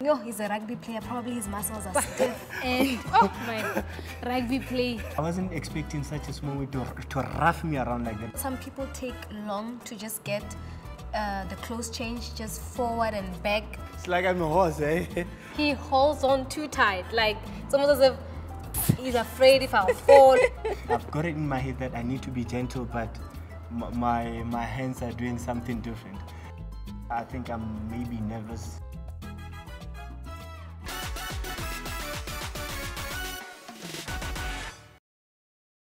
Yo, he's a rugby player. Probably his muscles are stiff. And oh my rugby play. I wasn't expecting such a small way to, to rough me around like that. Some people take long to just get uh, the clothes changed. just forward and back. It's like I'm a horse, eh? He holds on too tight. Like it's almost as if he's afraid if I'll fall. I've got it in my head that I need to be gentle, but my, my hands are doing something different. I think I'm maybe nervous